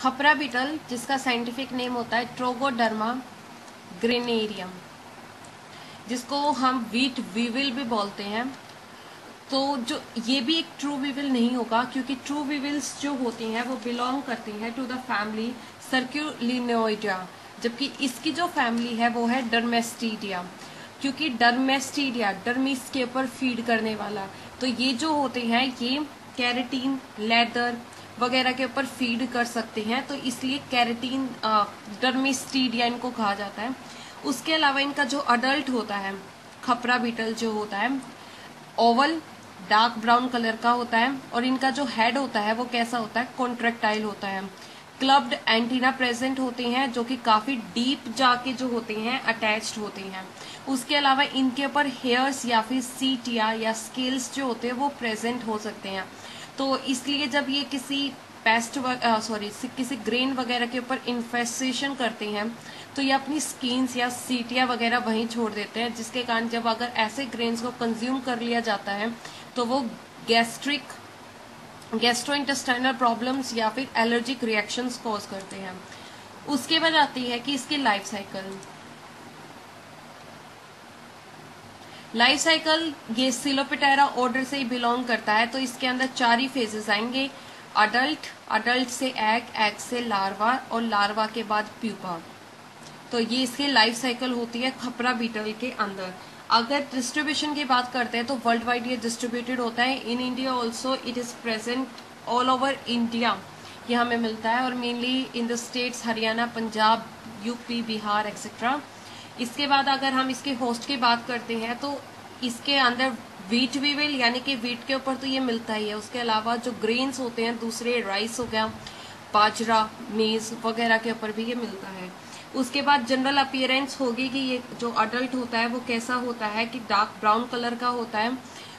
खपरा बीटल, जिसका scientific name होता है ट्रोगोडर्मा ग्रेनेरियम जिसको हम वीट वीविल भी बोलते हैं। तो जो, ये भी एक ट्रू वीविल नहीं होगा, क्योंकि ट्रू वीविल्स जो होती हैं, वो बिलोंग करती हैं टू द फैमिली सर्क्यूलिनोइडिया जबकि इसकी जो फैमिली है, वो है डरमेस्टीडिया क्योंकि डरमेस्टीडिया डरमिस के ऊपर फ़ीड करने वाला। तो ये जो होते हैं, ये कैरेटीन, लेदर वगैरह के ऊपर फ़ीड कर सकते हैं तो इसलिए कैरेटीन डर्मिस्टीडिया इनको कहा जाता है। उसके अलावा इनका जो अडल्ट होता है, खपरा बीटल जो होता है ओवल डार्क ब्राउन कलर का होता है, और इनका जो हेड होता है वो कैसा होता है? कॉन्ट्रेक्टाइल होता है। क्लब्ड एंटीना प्रेजेंट होते हैं, जो कि काफ़ी डीप जाके जो होते हैं अटैच्ड होते हैं। उसके अलावा इनके ऊपर हेयर्स या फिर सीटिया या स्केल्स जो होते हैं, वो प्रेजेंट हो सकते हैं। तो इसलिए जब ये किसी पेस्ट सॉरी किसी ग्रेन वगैरह के ऊपर इन्फेस्टेशन करते हैं तो ये अपनी स्किन्स या सीटिया वगैरह वहीं छोड़ देते हैं, जिसके कारण जब अगर ऐसे ग्रेन्स को कंज्यूम कर लिया जाता है तो वो गैस्ट्रिक गैस्ट्रोइंटेस्टाइनल प्रॉब्लम्स या फिर एलर्जिक रिएक्शंस कॉज करते हैं। उसके बाद आती है कि इसकी लाइफ साइकिल लाइफ साइकिल ये सिलोपिटेरा ऑर्डर से ही बिलोंग करता है तो इसके अंदर चार ही फेजेस आएँगे। अडल्ट अडल्ट से एग एग से लार्वा और लार्वा के बाद प्यूपा तो ये इसकी लाइफ साइकिल होती है खपरा बीटल के अंदर। अगर डिस्ट्रीब्यूशन की बात करते हैं तो वर्ल्ड वाइड ये डिस्ट्रीब्यूटेड होता है। In India also it is present all over India ये हमें मिलता है और mainly in the states Haryana Punjab UP Bihar etcetera इसके बाद अगर हम इसके होस्ट की बात करते हैं तो इसके अंदर वीट वीविल यानी कि वीट के ऊपर तो ये मिलता ही है। उसके अलावा जो ग्रेन्स होते हैं, दूसरे राइस हो गया, बाजरा मेज वगैरह के ऊपर भी ये मिलता है। उसके बाद जनरल अपियरेंस होगी कि ये जो अडल्ट होता है, वो कैसा होता है कि डार्क ब्राउन कलर का होता है।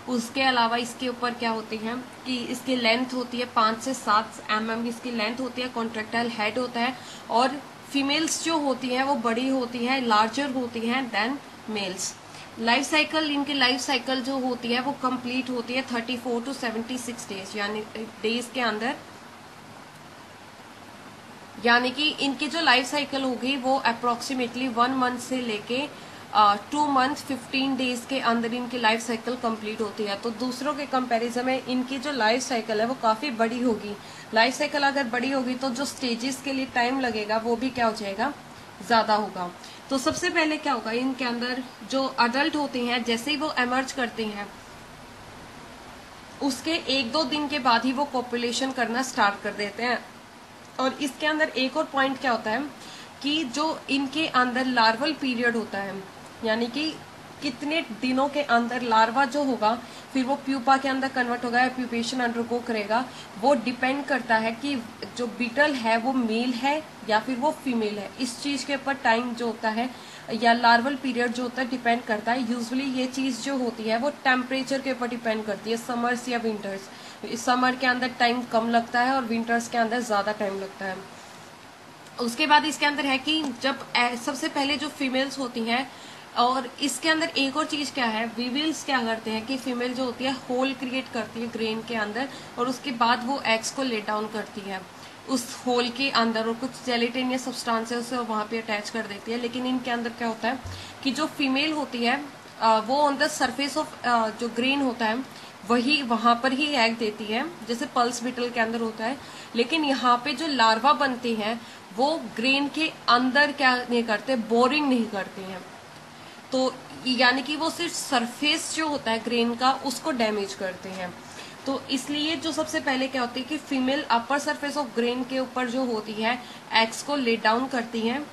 उसके अलावा इसके ऊपर क्या होती है कि इसकी लेंथ होती है पाँच से सात एम mm इसकी लेंथ होती है कॉन्ट्रेक्टाइल हेड होता है और फीमेल्स जो होती हैं, वो बड़ी होती हैं लार्जर होती हैं देन मेल्स लाइफ साइकिल इनकी लाइफ साइकिल जो होती है, वो कंप्लीट होती है thirty four to seventy six days यानी डेज़ के अंदर। यानी कि इनकी जो लाइफ साइकिल होगी, वो अप्रोक्सीमेटली वन मंथ से लेके टू मंथ फिफ्टीन डेज़ के अंदर इनकी लाइफ साइकिल कंप्लीट होती है। तो दूसरों के कंपैरिजन में इनकी जो लाइफ साइकिल है, वो काफ़ी बड़ी होगी। लाइफ साइकिल अगर बड़ी होगी तो जो स्टेजेस के लिए टाइम लगेगा, वो भी क्या हो जाएगा? ज़्यादा होगा। तो सबसे पहले क्या होगा? इनके अंदर जो अडल्ट होते हैं, जैसे ही वो एमर्ज करते हैं, उसके एक दो दिन के बाद ही वो पॉपुलेशन करना स्टार्ट कर देते हैं। और इसके अंदर एक और पॉइंट क्या होता है कि जो इनके अंदर लार्वल पीरियड होता है यानी कि कितने दिनों के अंदर लार्वा जो होगा, फिर वो प्यूपा के अंदर कन्वर्ट होगा या प्यूपेशन अंडरगो करेगा, वो डिपेंड करता है कि जो बीटल है वो मेल है या फिर वो फीमेल है। इस चीज़ के ऊपर टाइम जो होता है या लार्वल पीरियड जो होता है डिपेंड करता है। यूजुअली ये चीज़ जो होती है वो टेम्परेचर के ऊपर डिपेंड करती है समर्स या विंटर्स समर के अंदर टाइम कम लगता है और विंटर्स के अंदर ज़्यादा टाइम लगता है। उसके बाद इसके अंदर है कि जब सबसे पहले जो फीमेल्स होती हैं और इसके अंदर एक और चीज़ क्या है? वीविल्स क्या करते हैं कि फीमेल जो होती है होल क्रिएट करती है ग्रेन के अंदर और उसके बाद वो एग्स को लेट डाउन करती है। उस होल के अंदर और कुछ जेलिटेनियस सब्सटेंस है उसे वहाँ पे अटैच कर देती है। लेकिन इनके अंदर क्या होता है कि जो फीमेल होती है वो ऑन द सरफेस ऑफ़ जो ग्रेन होता है, वही वहाँ पर ही एग देती है। जैसे पल्स बिटल के अंदर होता है। लेकिन यहाँ पे जो लार्वा बनते हैं, वो ग्रेन के अंदर क्या नहीं करते बोरिंग नहीं करते हैं। तो यानी कि वो सिर्फ़ सरफेस जो होता है ग्रेन का उसको डैमेज करते हैं। तो इसलिए जो सबसे पहले क्या होती है कि female upper surface of grain के ऊपर जो होती है एग्स को ले डाउन करती हैं।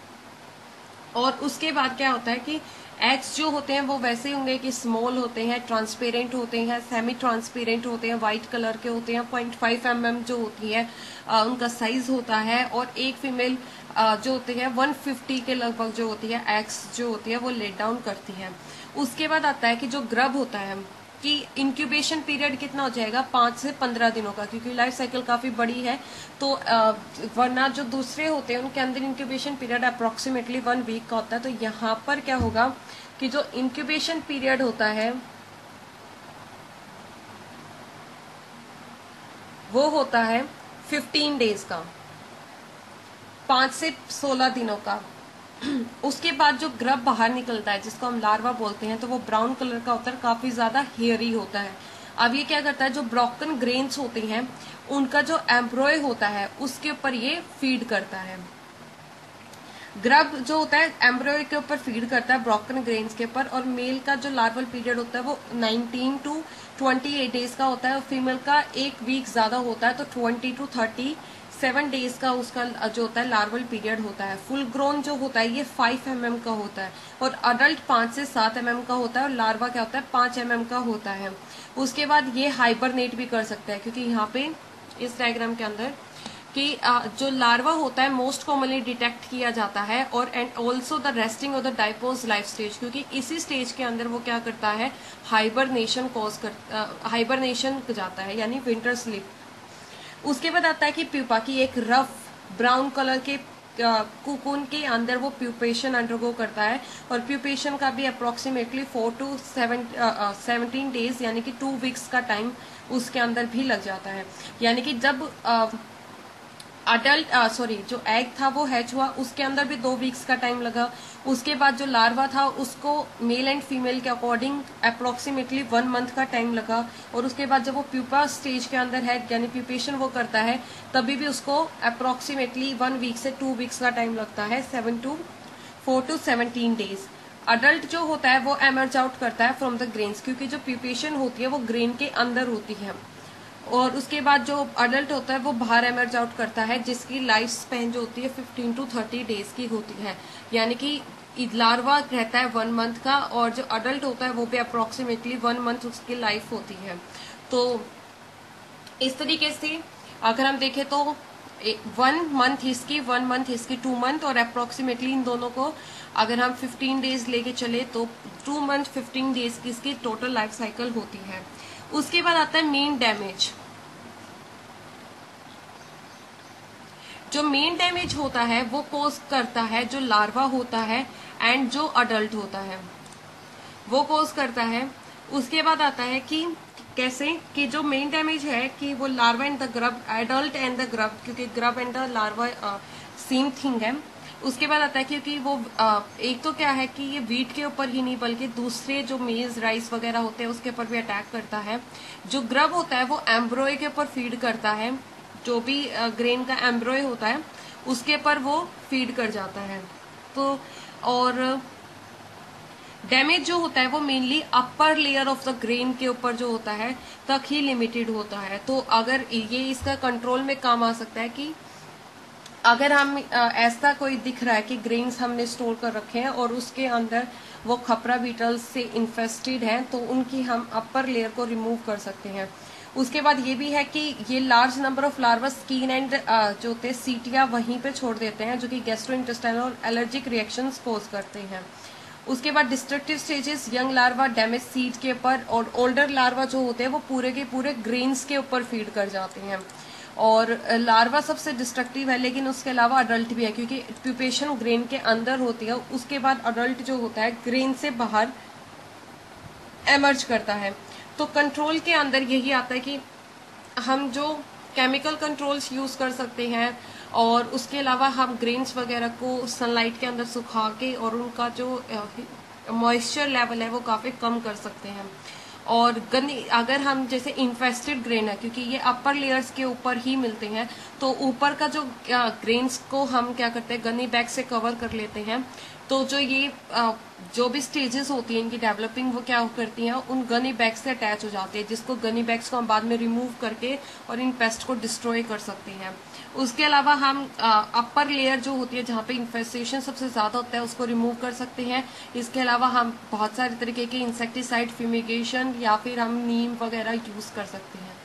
और उसके बाद क्या होता है कि एग्स जो होते हैं वो वैसे होंगे कि स्मॉल होते हैं ट्रांसपेरेंट होते हैं सेमी ट्रांसपेरेंट होते हैं व्हाइट कलर के होते हैं पॉइंट फाइव एम जो होती है आ, उनका साइज़ होता है। और एक फीमेल जो होती है 150 के लगभग जो होती है एग्स जो होती है, वो लेट डाउन करती है। उसके बाद आता है कि जो ग्रब होता है, कि इंक्यूबेशन पीरियड कितना हो जाएगा? पाँच से पंद्रह दिनों का, क्योंकि लाइफ साइकिल काफ़ी बड़ी है। तो वरना जो दूसरे होते हैं, उनके अंदर incubation period approximately one week का होता है। तो यहाँ पर क्या होगा कि जो इंक्यूबेशन पीरियड होता है, वो होता है फिफ्टीन डेज़ का। पाँच से सोलह दिनों का। उसके बाद जो ग्रब बाहर निकलता है, जिसको हम लार्वा बोलते हैं तो वो ब्राउन कलर का होता है, काफ़ी ज़्यादा हेयरी होता है। अब ये क्या करता है, जो ब्रोकन ग्रेन्स होते हैं, उनका जो एम्ब्रॉय होता है, उसके ऊपर ये फ़ीड करता है। ग्रब जो होता है एम्ब्रॉय के ऊपर फ़ीड करता है ब्रोकन ग्रेन्स के ऊपर, और मेल का जो लार्वल पीरियड होता है, वो 19 टू 28 डेज़ का होता है, और फीमेल का एक वीक ज़्यादा होता है तो 20 टू 30 सेवन डेज़ का उसका जो होता है लार्वल पीरियड होता है। फुल ग्रोन जो होता है, ये फाइव एम mm का होता है। और अडल्ट पाँच से सात एम mm का होता है और लार्वा क्या होता है, पाँच एम mm का होता है। उसके बाद ये हाइबरनेट भी कर सकता है, क्योंकि यहाँ पे इस डायग्राम के अंदर कि जो लार्वा होता है मोस्ट कॉमनली डिटेक्ट किया जाता है और and also the resting of the diapause life stage क्योंकि इसी स्टेज के अंदर वो क्या करता है हाइबरनेशन कॉज कर हाइबरनेशन जाता है, यानी विंटर स्लीप उसके बाद आता है कि प्यूपा की एक रफ ब्राउन कलर के कुकुन के अंदर वो प्यूपेशन अंडरगो करता है और प्यूपेशन का भी approximately four to seven seventeen days यानी कि टू वीक्स का टाइम उसके अंदर भी लग जाता है। यानी कि जब अडल्ट सॉरी जो एग था वो हैच हुआ। उसके अंदर भी दो वीक्स का टाइम लगा। उसके बाद जो लार्वा था, उसको मेल एंड फीमेल के अकॉर्डिंग अप्रोक्सीमेटली वन मंथ का टाइम लगा। और उसके बाद जब वो प्यूपा स्टेज के अंदर है, यानी प्यूपेशन वो करता है, तभी भी उसको अप्रोक्सीमेटली वन वीक से टू वीक्स का टाइम लगता है seven to four to seventeen days adult जो होता है, वो एमर्ज आउट करता है फ्रॉम द ग्रेन्स क्योंकि जो प्यूपेशन होती है, वो ग्रेन के अंदर होती है। और उसके बाद जो अडल्ट होता है, वो बाहर एमर्ज आउट करता है, जिसकी लाइफ स्पेन जो होती है 15 टू 30 डेज़ की होती है। यानी कि लार्वा रहता है वन मंथ का और जो अडल्ट होता है, वो भी अप्रोक्सीमेटली वन मंथ उसकी लाइफ होती है। तो इस तरीके से अगर हम देखें तो वन मंथ इसकी वन मंथ इसकी टू मंथ और अप्रोक्सीमेटली इन दोनों को अगर हम 15 डेज़ लेके चले तो टू मंथ 15 डेज़ की इसकी टोटल लाइफ साइकिल होती है। उसके बाद आता है मेन डैमेज जो मेन डैमेज होता है, वो कोज करता है जो लार्वा होता है एंड जो अडल्ट होता है. वो कोज करता है, उसके बाद आता है कि कैसे, कि जो मेन डैमेज है, कि वो larva and the grub adult and the grub क्योंकि grub and the larva same thing है. उसके बाद आता है क्योंकि वो एक तो क्या है कि ये वीट के ऊपर ही नहीं, बल्कि दूसरे जो मेज राइस वगैरह होते हैं, उसके ऊपर भी अटैक करता है। जो ग्रब होता है, वो एम्ब्रॉय के ऊपर फ़ीड करता है। जो भी ग्रेन का एम्ब्रॉय होता है, उसके ऊपर वो फ़ीड कर जाता है। तो और डैमेज जो होता है, वो mainly upper layer of the grain के ऊपर जो होता है, तक ही लिमिटेड होता है। तो अगर ये इसका कंट्रोल में काम आ सकता है कि अगर हम ऐसा कोई दिख रहा है कि ग्रेन्स हमने स्टोर कर रखे हैं और उसके अंदर वो खपरा बीटल्स से इन्फेस्टेड हैं तो उनकी हम अपर लेयर को रिमूव कर सकते हैं। उसके बाद ये भी है कि ये large number of larva skin and जो होते सीटिया वहीं पे छोड़ देते हैं, जो कि गैस्ट्रो इंटेस्टाइनल और एलर्जिक रिएक्शंस कोज करते हैं। उसके बाद destructive stages young larva damage seed के ऊपर और ओल्डर लार्वा जो होते हैं, वो पूरे के पूरे ग्रेन्स के ऊपर फ़ीड कर जाते हैं। और लार्वा सबसे डिस्ट्रक्टिव है, लेकिन उसके अलावा अडल्ट भी है, क्योंकि प्यूपेशन ग्रेन के अंदर होती है, उसके बाद अडल्ट जो होता है ग्रेन से बाहर एमर्ज करता है। तो कंट्रोल के अंदर यही आता है कि हम जो केमिकल कंट्रोल्स यूज़ कर सकते हैं, और उसके अलावा हम ग्रेन्स वगैरह को सनलाइट के अंदर सुखा के और उनका जो मॉइस्चर लेवल है, वो काफ़ी कम कर सकते हैं। और गनी अगर हम जैसे इन्फेस्टेड ग्रेन है, क्योंकि ये अपर लेयर्स के ऊपर ही मिलते हैं तो ऊपर का जो ग्रेन्स को हम क्या करते हैं गनी बैग से कवर कर लेते हैं। तो जो ये जो भी स्टेजेस होती हैं, इनकी डेवलपिंग वो क्या करती हैं, उन गनी बैग्स से अटैच हो जाते हैं, जिसको गनी बैग्स को हम बाद में रिमूव करके और इन पेस्ट को डिस्ट्रॉय कर सकते हैं। उसके अलावा हम अपर लेयर जो होती है, जहाँ पे इन्फेस्टेशन सबसे ज़्यादा होता है, उसको रिमूव कर सकते हैं। इसके अलावा हम बहुत सारे तरीके के इंसेक्टिसाइड फ्यूमिगेशन या फिर हम नीम वगैरह यूज़ कर सकते हैं।